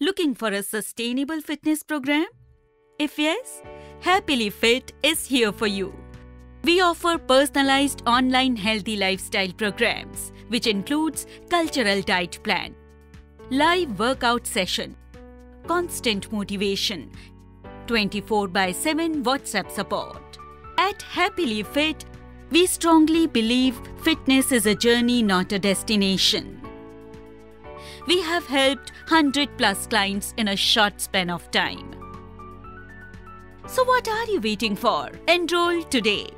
Looking for a sustainable fitness program? If yes, HappleyFit is here for you. We offer personalized online healthy lifestyle programs, which includes cultural diet plan, live workout session, constant motivation, 24 by 7 WhatsApp support. At HappleyFit, we strongly believe fitness is a journey, not a destination. We have helped 100 plus clients in a short span of time. So, what are you waiting for? Enroll today.